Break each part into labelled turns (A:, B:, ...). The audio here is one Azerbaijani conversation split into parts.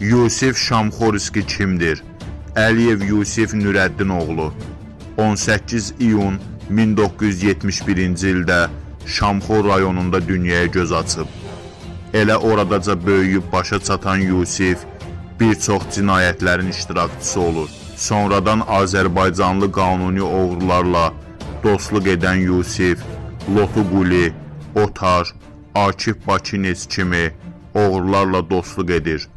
A: Yusif Şamxoriski kimdir? Əliyev Yusif Nürəddin oğlu 18 iyun 1971-ci ildə Şamxor rayonunda dünyaya göz açıb. Elə oradaca böyüyüb başa çatan Yusif bir çox cinayətlərin iştirakçısı olur. Sonradan Azərbaycanlı qanuni oğrularla dostluq edən Yusif, Lotu Quli, Otar, Akif Bakiniz kimi oğrularla dostluq edir.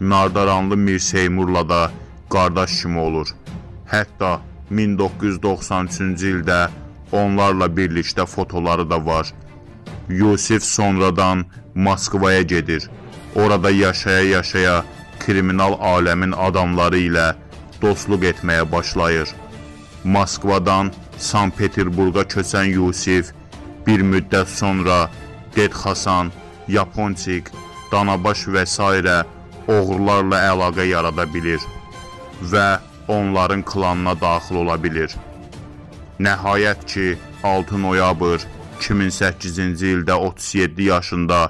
A: Nardaranlı Mir Seymurla da qardaş kimi olur. Hətta 1993-cü ildə onlarla birlikdə fotoları da var. Yusif sonradan Moskvaya gedir. Orada yaşaya-yaşaya kriminal aləmin adamları ilə dostluq etməyə başlayır. Moskvadan Sankt-Peterburqa köçən Yusif bir müddət sonra Ded Xasan, Yaponçik, Danabaş və s. oğrularla əlaqə yarada bilir və onların klanına daxil ola bilir. Nəhayət ki, 6 noyabr 2008-ci ildə 37 yaşında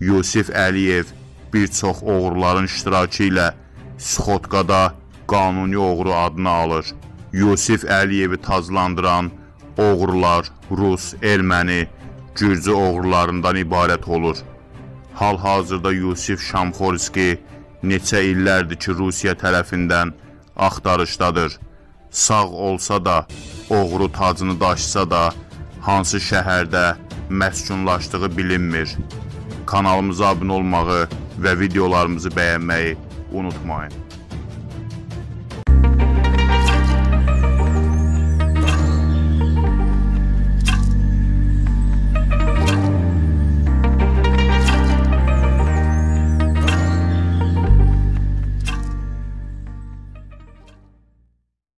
A: Yusif Əliyev bir çox oğruların iştirakı ilə Sxotkada qanuni oğru adını alır. Yusif Əliyevi taclandıran oğrular Rus, erməni, gürcü oğrularından ibarət olur. Hal-hazırda Yusif Şamxorski neçə illərdir ki, Rusiya tərəfindən axtarışdadır. Sağ olsa da, oğru tacını daşısa da, hansı şəhərdə məskunlaşdığı bilinmir. Kanalımıza abunə olmağı və videolarımızı bəyənməyi unutmayın.